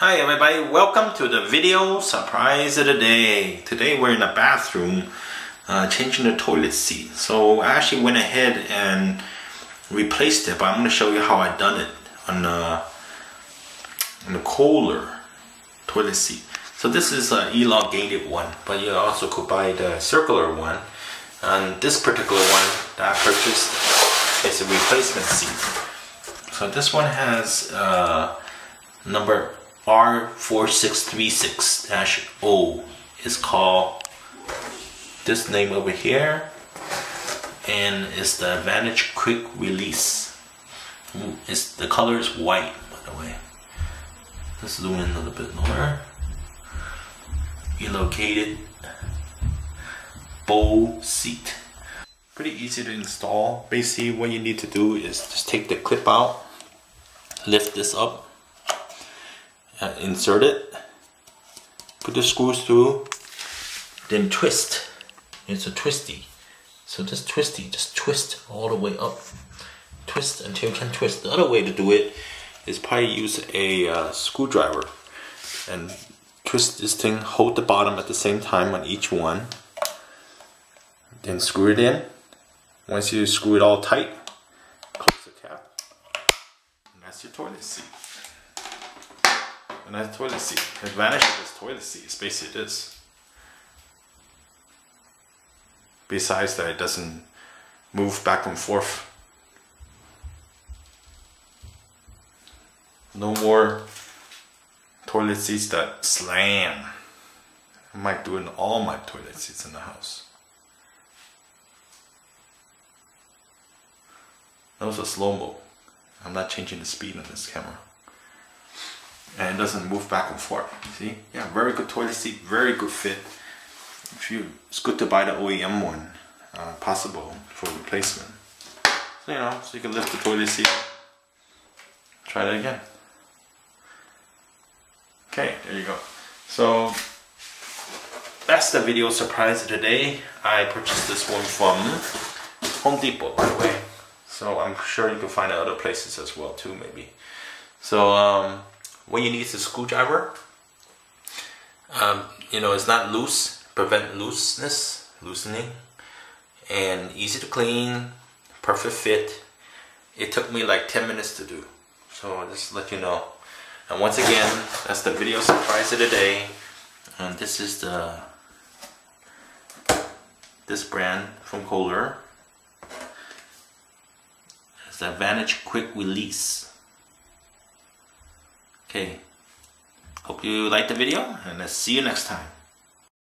Hi everybody, welcome to the video surprise of the day. Today we're in the bathroom uh, changing the toilet seat. So I actually went ahead and replaced it, but I'm going to show you how I done it on the, on the Kohler toilet seat. So this is an elongated one, but you also could buy the circular one. And this particular one that I purchased is a replacement seat. So this one has uh, number R4636-O is called this name over here and it's the Advantage Quick Release. Mm, it's, the color is white by the way. Let's zoom in a little bit more. Elongated bowl seat. Pretty easy to install. Basically what you need to do is just take the clip out, lift this up uh, insert it, put the screws through, then twist. It's a twisty. So this twisty, just twist all the way up. Twist until you can twist. The other way to do it is probably use a uh, screwdriver and twist this thing, hold the bottom at the same time on each one. Then screw it in. Once you screw it all tight, close the cap. And that's your toilet seat a nice toilet seat. The advantage of this toilet seat is basically this. Besides that it doesn't move back and forth. No more toilet seats that slam. I might do in all my toilet seats in the house. That was a slow-mo. I'm not changing the speed on this camera and it doesn't move back and forth. See? Yeah, very good toilet seat, very good fit. If you, it's good to buy the OEM one, uh, possible for replacement. So you know, so you can lift the toilet seat. Try that again. Okay, there you go. So that's the video surprise of the day. I purchased this one from Home Depot, by the way. So I'm sure you can find it other places as well too, maybe. So um, what you need is a screwdriver. Um, you know, it's not loose, prevent looseness, loosening, and easy to clean, perfect fit. It took me like 10 minutes to do. So I'll just let you know. And once again, that's the video surprise of the day. And this is the this brand from Kohler. It's the Vantage Quick Release. Okay. Hope you liked the video and let's see you next time.